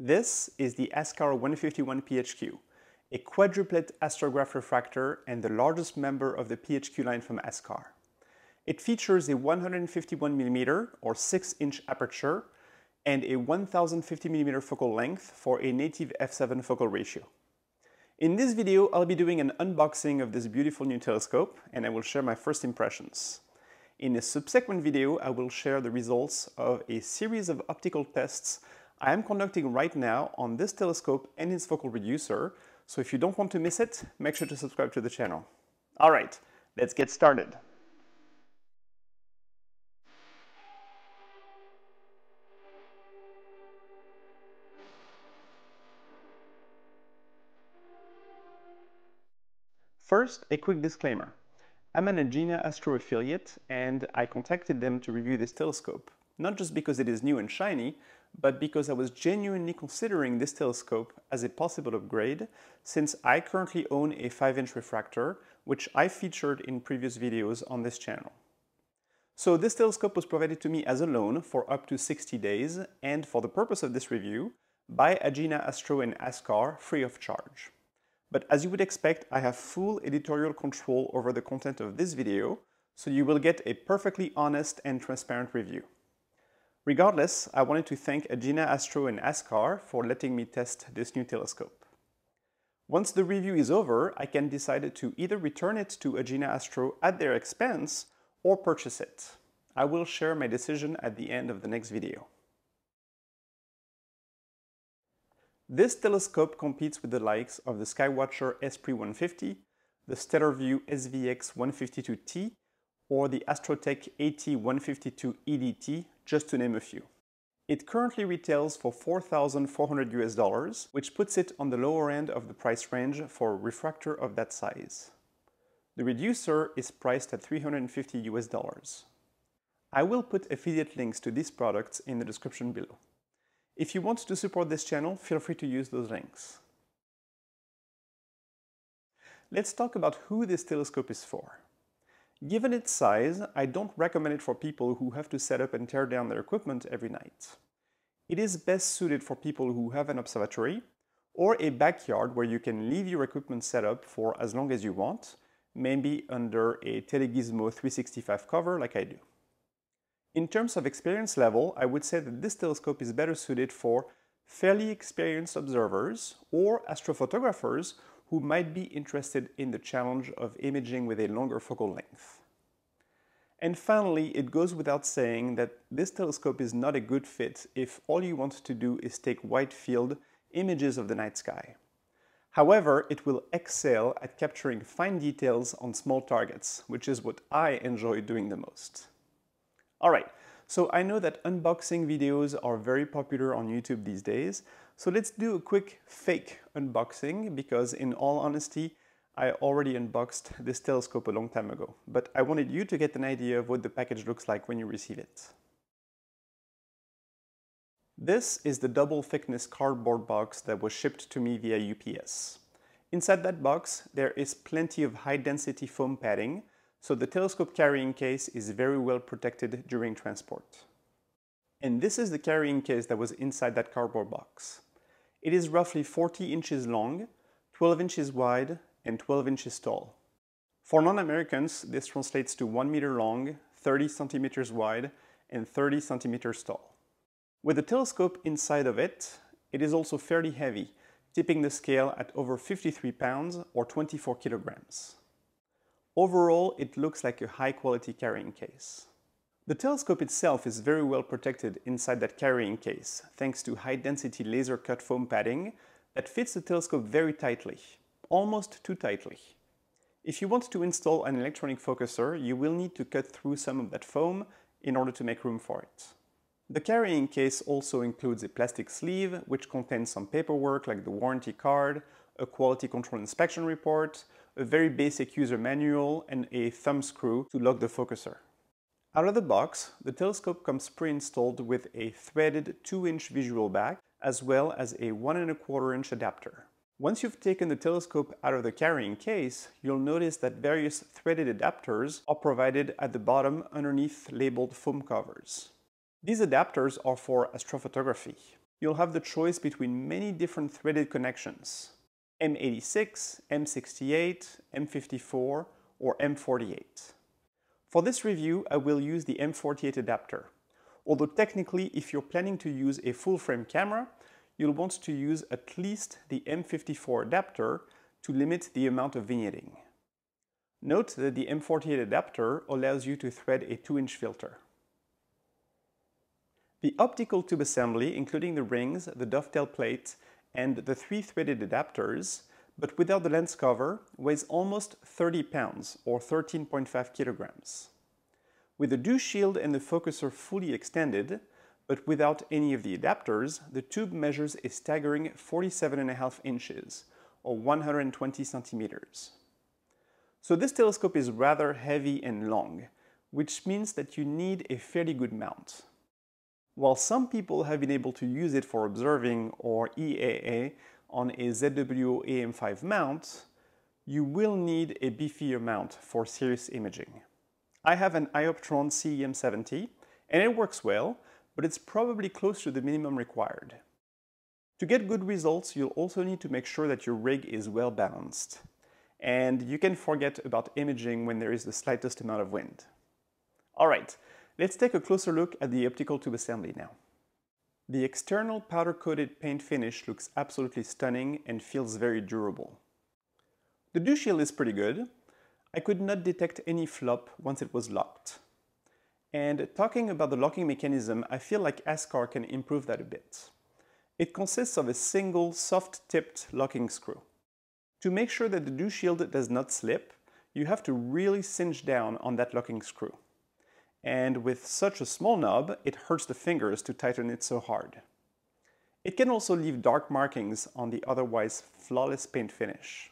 This is the Askar 151 PHQ, a quadruplet astrograph refractor and the largest member of the PHQ line from Askar. It features a 151mm or 6-inch aperture and a 1050mm focal length for a native f7 focal ratio. In this video, I'll be doing an unboxing of this beautiful new telescope and I will share my first impressions. In a subsequent video, I will share the results of a series of optical tests I am conducting right now on this telescope and its focal reducer, so if you don't want to miss it, make sure to subscribe to the channel. All right, let's get started. First, a quick disclaimer. I'm an Agena Astro affiliate and I contacted them to review this telescope, not just because it is new and shiny, but because I was genuinely considering this telescope as a possible upgrade since I currently own a 5-inch refractor, which I featured in previous videos on this channel. So this telescope was provided to me as a loan for up to 60 days and for the purpose of this review by Agena Astro and Askar free of charge. But as you would expect, I have full editorial control over the content of this video, so you will get a perfectly honest and transparent review. Regardless, I wanted to thank Agena Astro and Askar for letting me test this new telescope. Once the review is over, I can decide to either return it to Agena Astro at their expense or purchase it. I will share my decision at the end of the next video. This telescope competes with the likes of the Skywatcher Esprit 150, the Stellarvue SVX 152T, or the Astrotech AT152 EDT, just to name a few. It currently retails for 4,400 US dollars, which puts it on the lower end of the price range for a refractor of that size. The reducer is priced at 350 US dollars. I will put affiliate links to these products in the description below. If you want to support this channel, feel free to use those links. Let's talk about who this telescope is for. Given its size, I don't recommend it for people who have to set up and tear down their equipment every night. It is best suited for people who have an observatory or a backyard where you can leave your equipment set up for as long as you want, maybe under a Telegizmo 365 cover like I do. In terms of experience level, I would say that this telescope is better suited for fairly experienced observers or astrophotographers who might be interested in the challenge of imaging with a longer focal length. And finally, it goes without saying that this telescope is not a good fit if all you want to do is take wide field images of the night sky. However, it will excel at capturing fine details on small targets, which is what I enjoy doing the most. Alright, so I know that unboxing videos are very popular on YouTube these days, so let's do a quick fake unboxing because in all honesty, I already unboxed this telescope a long time ago, but I wanted you to get an idea of what the package looks like when you receive it. This is the double thickness cardboard box that was shipped to me via UPS. Inside that box, there is plenty of high density foam padding, so the telescope carrying case is very well protected during transport. And this is the carrying case that was inside that cardboard box. It is roughly 40 inches long, 12 inches wide, and 12 inches tall. For non-Americans, this translates to 1 meter long, 30 centimeters wide, and 30 centimeters tall. With the telescope inside of it, it is also fairly heavy, tipping the scale at over 53 pounds or 24 kilograms. Overall, it looks like a high-quality carrying case. The telescope itself is very well protected inside that carrying case, thanks to high-density laser-cut foam padding that fits the telescope very tightly, almost too tightly. If you want to install an electronic focuser, you will need to cut through some of that foam in order to make room for it. The carrying case also includes a plastic sleeve, which contains some paperwork like the warranty card, a quality control inspection report, a very basic user manual, and a thumb screw to lock the focuser. Out of the box, the telescope comes pre-installed with a threaded 2-inch visual back as well as a 1.25 inch adapter. Once you've taken the telescope out of the carrying case, you'll notice that various threaded adapters are provided at the bottom underneath labeled foam covers. These adapters are for astrophotography. you'll have the choice between many different threaded connections, M86, M68, M54, or M48. For this review, I will use the M48 adapter, although technically if you're planning to use a full-frame camera, you'll want to use at least the M54 adapter to limit the amount of vignetting. Note that the M48 adapter allows you to thread a 2-inch filter. The optical tube assembly, including the rings, the dovetail plate, and the three threaded adapters, but without the lens cover, weighs almost 30 pounds, or 13.5 kilograms. With the dew shield and the focuser fully extended, but without any of the adapters, the tube measures a staggering 47.5 inches, or 120 centimeters. So this telescope is rather heavy and long, which means that you need a fairly good mount. While some people have been able to use it for observing or EAA on a ZWO AM5 mount, you will need a beefier mount for serious imaging. I have an iOptron CEM70 and it works well, but it's probably close to the minimum required. To get good results, you'll also need to make sure that your rig is well balanced. And you can forget about imaging when there is the slightest amount of wind. Alright, let's take a closer look at the optical tube assembly now. The external powder-coated paint finish looks absolutely stunning and feels very durable. The dew shield is pretty good. I could not detect any flop once it was locked. And talking about the locking mechanism, I feel like Askar can improve that a bit. It consists of a single soft-tipped locking screw. To make sure that the dew shield does not slip, you have to really cinch down on that locking screw and with such a small knob, it hurts the fingers to tighten it so hard. It can also leave dark markings on the otherwise flawless paint finish.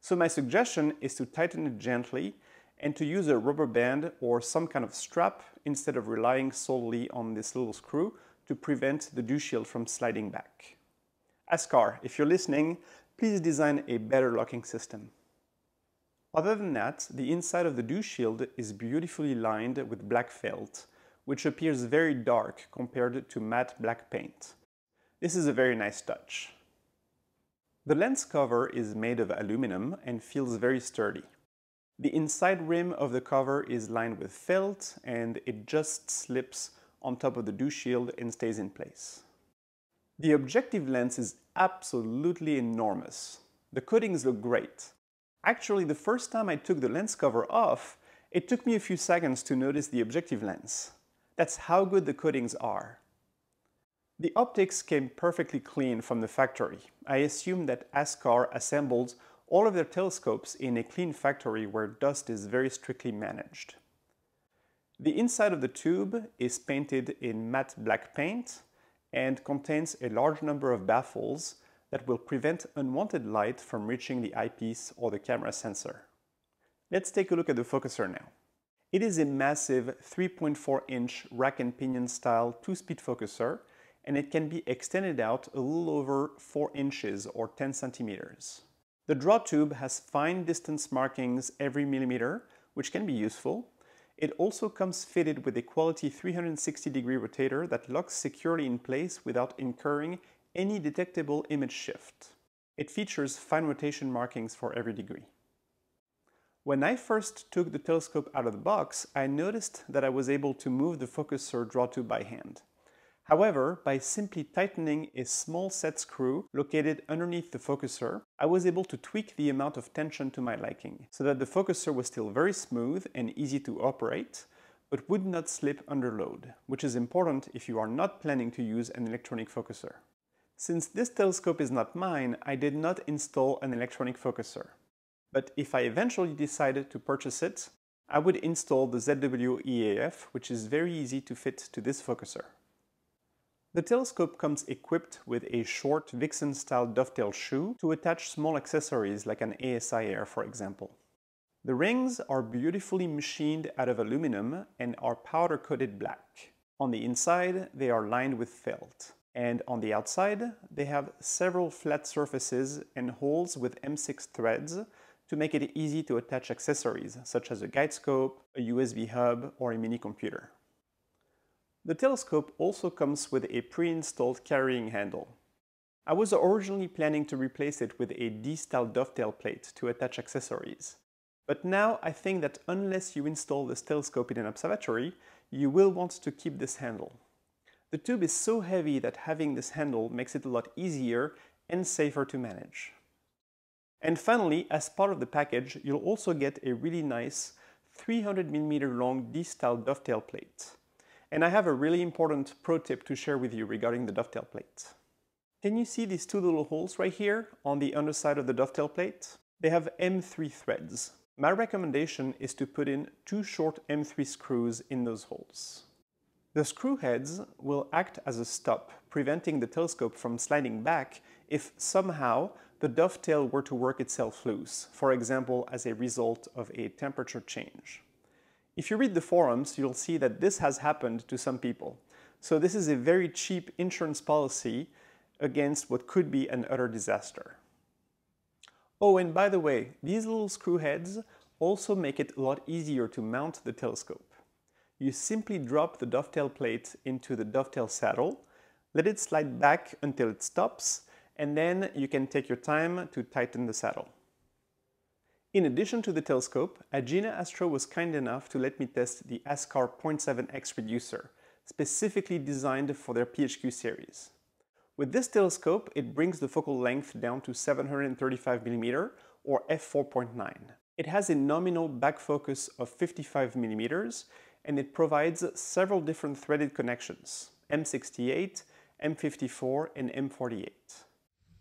So my suggestion is to tighten it gently and to use a rubber band or some kind of strap instead of relying solely on this little screw to prevent the dew shield from sliding back. Askar, if you're listening, please design a better locking system. Other than that, the inside of the dew shield is beautifully lined with black felt, which appears very dark compared to matte black paint. This is a very nice touch. The lens cover is made of aluminum and feels very sturdy. The inside rim of the cover is lined with felt and it just slips on top of the dew shield and stays in place. The objective lens is absolutely enormous. The coatings look great. Actually, the first time I took the lens cover off, it took me a few seconds to notice the objective lens. That's how good the coatings are. The optics came perfectly clean from the factory. I assume that Askar assembled all of their telescopes in a clean factory where dust is very strictly managed. The inside of the tube is painted in matte black paint and contains a large number of baffles that will prevent unwanted light from reaching the eyepiece or the camera sensor. Let's take a look at the focuser now. It is a massive 3.4 inch rack and pinion style two-speed focuser and it can be extended out a little over 4 inches or 10 centimeters. The draw tube has fine distance markings every millimeter, which can be useful. It also comes fitted with a quality 360 degree rotator that locks securely in place without incurring any detectable image shift. It features fine rotation markings for every degree. When I first took the telescope out of the box, I noticed that I was able to move the focuser draw tube by hand. However, by simply tightening a small set screw located underneath the focuser, I was able to tweak the amount of tension to my liking, so that the focuser was still very smooth and easy to operate, but would not slip under load, which is important if you are not planning to use an electronic focuser. Since this telescope is not mine, I did not install an electronic focuser. But if I eventually decided to purchase it, I would install the ZWO EAF, which is very easy to fit to this focuser. The telescope comes equipped with a short Vixen-style dovetail shoe to attach small accessories like an ASI Air, for example. The rings are beautifully machined out of aluminum and are powder-coated black. On the inside, they are lined with felt. And on the outside, they have several flat surfaces and holes with M6 threads to make it easy to attach accessories, such as a guide scope, a USB hub, or a mini computer. The telescope also comes with a pre-installed carrying handle. I was originally planning to replace it with a D-style dovetail plate to attach accessories. But now I think that unless you install this telescope in an observatory, you will want to keep this handle. The tube is so heavy that having this handle makes it a lot easier and safer to manage. And finally, as part of the package, you'll also get a really nice 300mm long D-style dovetail plate. And I have a really important pro tip to share with you regarding the dovetail plate. Can you see these two little holes right here on the underside of the dovetail plate? They have M3 threads. My recommendation is to put in two short M3 screws in those holes. The screw heads will act as a stop, preventing the telescope from sliding back if somehow the dovetail were to work itself loose, for example as a result of a temperature change. If you read the forums, you'll see that this has happened to some people. So this is a very cheap insurance policy against what could be an utter disaster. Oh, and by the way, these little screw heads also make it a lot easier to mount the telescope. You simply drop the dovetail plate into the dovetail saddle, let it slide back until it stops, and then you can take your time to tighten the saddle. In addition to the telescope, Agena Astro was kind enough to let me test the Askar 0.7x reducer, specifically designed for their PHQ series. With this telescope, it brings the focal length down to 735mm or f4.9. It has a nominal back focus of 55mm and it provides several different threaded connections, M68, M54 and M48.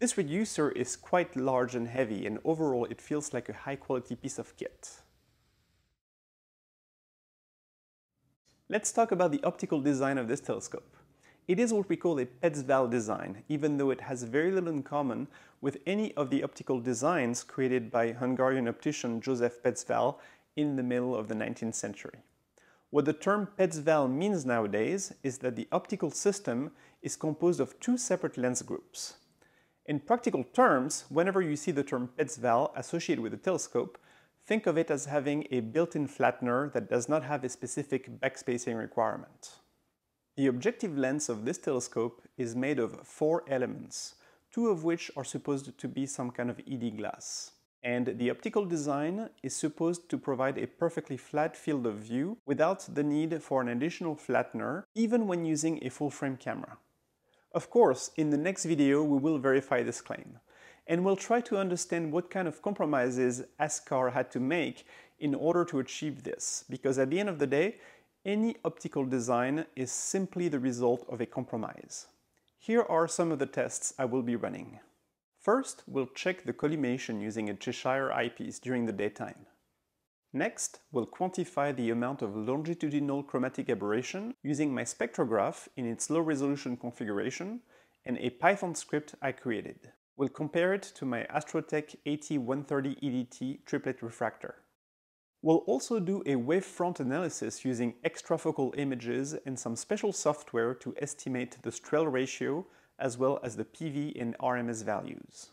This reducer is quite large and heavy and overall it feels like a high quality piece of kit. Let's talk about the optical design of this telescope. It is what we call a Petzval design, even though it has very little in common with any of the optical designs created by Hungarian optician Joseph Petzval in the middle of the 19th century. What the term Petzval means nowadays is that the optical system is composed of two separate lens groups. In practical terms, whenever you see the term Petzval associated with a telescope, think of it as having a built-in flattener that does not have a specific backspacing requirement. The objective lens of this telescope is made of four elements, two of which are supposed to be some kind of ED glass. And the optical design is supposed to provide a perfectly flat field of view without the need for an additional flattener, even when using a full-frame camera. Of course, in the next video we will verify this claim, and we'll try to understand what kind of compromises Askar had to make in order to achieve this, because at the end of the day, any optical design is simply the result of a compromise. Here are some of the tests I will be running. First, we'll check the collimation using a Cheshire eyepiece during the daytime. Next, we'll quantify the amount of longitudinal chromatic aberration using my spectrograph in its low-resolution configuration and a Python script I created. We'll compare it to my Astrotech AT130 EDT triplet refractor. We'll also do a wavefront analysis using extrafocal images and some special software to estimate the Strehl ratio as well as the PV and RMS values.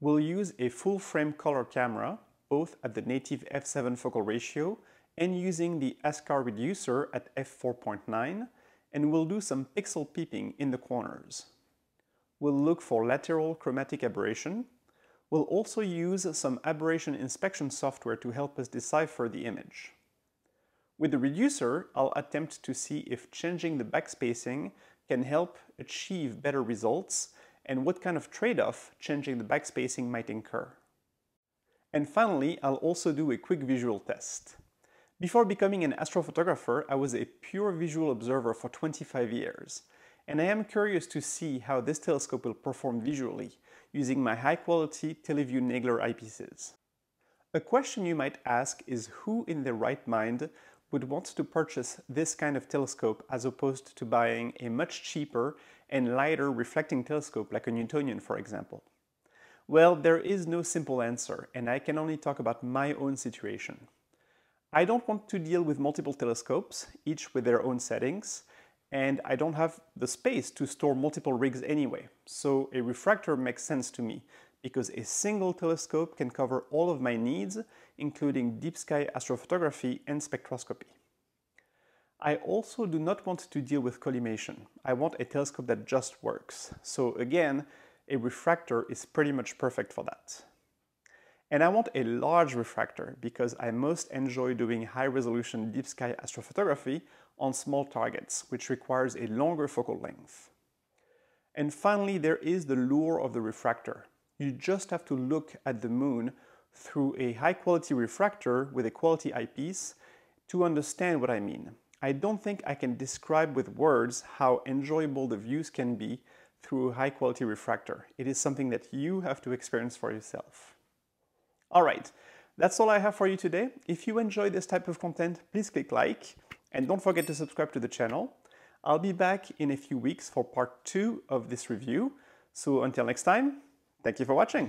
We'll use a full-frame color camera, both at the native f7 focal ratio and using the Askar reducer at f4.9, and we'll do some pixel peeping in the corners. We'll look for lateral chromatic aberration, We'll also use some aberration inspection software to help us decipher the image. With the reducer, I'll attempt to see if changing the backspacing can help achieve better results and what kind of trade-off changing the backspacing might incur. And finally, I'll also do a quick visual test. Before becoming an astrophotographer, I was a pure visual observer for 25 years, and I am curious to see how this telescope will perform visually, using my high-quality Televue Nagler eyepieces. A question you might ask is who in their right mind would want to purchase this kind of telescope as opposed to buying a much cheaper and lighter reflecting telescope like a Newtonian for example? Well, there is no simple answer and I can only talk about my own situation. I don't want to deal with multiple telescopes, each with their own settings, and I don't have the space to store multiple rigs anyway. So a refractor makes sense to me because a single telescope can cover all of my needs, including deep sky astrophotography and spectroscopy. I also do not want to deal with collimation. I want a telescope that just works. So again, a refractor is pretty much perfect for that. And I want a large refractor because I most enjoy doing high resolution deep sky astrophotography on small targets, which requires a longer focal length. And finally, there is the lure of the refractor. You just have to look at the moon through a high quality refractor with a quality eyepiece to understand what I mean. I don't think I can describe with words how enjoyable the views can be through a high quality refractor. It is something that you have to experience for yourself. All right, that's all I have for you today. If you enjoy this type of content, please click like and don't forget to subscribe to the channel. I'll be back in a few weeks for part two of this review. So until next time, thank you for watching.